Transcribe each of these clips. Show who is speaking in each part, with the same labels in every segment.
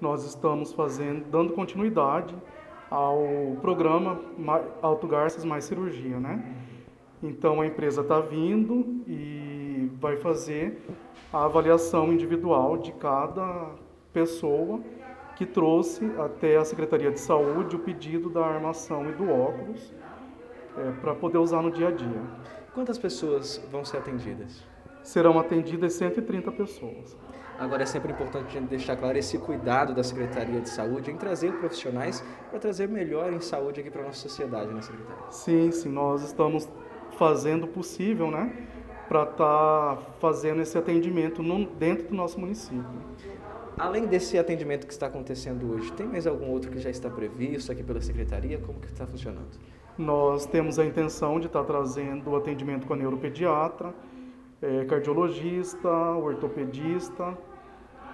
Speaker 1: Nós estamos fazendo, dando continuidade ao programa Alto Garças Mais Cirurgia, né? Então a empresa está vindo e vai fazer a avaliação individual de cada pessoa que trouxe até a Secretaria de Saúde o pedido da armação e do óculos é, para poder usar no dia a dia.
Speaker 2: Quantas pessoas vão ser atendidas?
Speaker 1: Serão atendidas 130 pessoas.
Speaker 2: Agora é sempre importante a gente deixar claro esse cuidado da Secretaria de Saúde em trazer profissionais para trazer melhor em saúde aqui para a nossa sociedade, né, Secretaria?
Speaker 1: Sim, sim, nós estamos fazendo o possível, né, para estar tá fazendo esse atendimento no, dentro do nosso município.
Speaker 2: Além desse atendimento que está acontecendo hoje, tem mais algum outro que já está previsto aqui pela Secretaria? Como que está funcionando?
Speaker 1: Nós temos a intenção de estar tá trazendo o atendimento com a neuropediatra, é, cardiologista, ortopedista.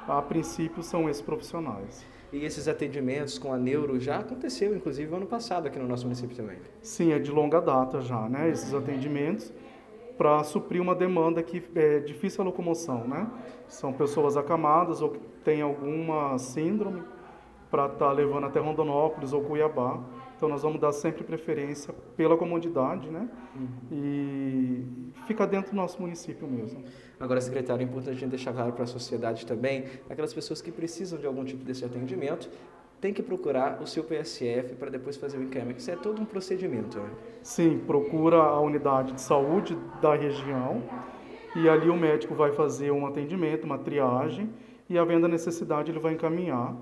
Speaker 1: A princípio são esses profissionais.
Speaker 2: E esses atendimentos com a neuro já aconteceu, inclusive, ano passado aqui no nosso município também?
Speaker 1: Sim, é de longa data já, né? Esses atendimentos para suprir uma demanda que é difícil a locomoção, né? São pessoas acamadas ou que têm alguma síndrome para estar tá levando até Rondonópolis ou Cuiabá. Então nós vamos dar sempre preferência pela comodidade, né? Uhum. E fica dentro do nosso município mesmo.
Speaker 2: Agora, secretário, é importante a gente deixar claro para a sociedade também, aquelas pessoas que precisam de algum tipo desse atendimento, tem que procurar o seu PSF para depois fazer o encaminhamento. Isso é todo um procedimento. Né?
Speaker 1: Sim, procura a unidade de saúde da região e ali o médico vai fazer um atendimento, uma triagem e havendo a necessidade ele vai encaminhar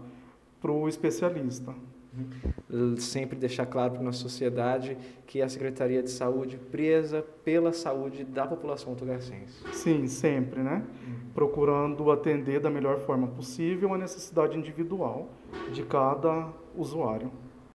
Speaker 1: para o especialista.
Speaker 2: Uhum. Sempre deixar claro para a nossa sociedade que a Secretaria de Saúde presa pela saúde da população tugarcense.
Speaker 1: Sim, sempre, né? Uhum. Procurando atender da melhor forma possível a necessidade individual de cada usuário.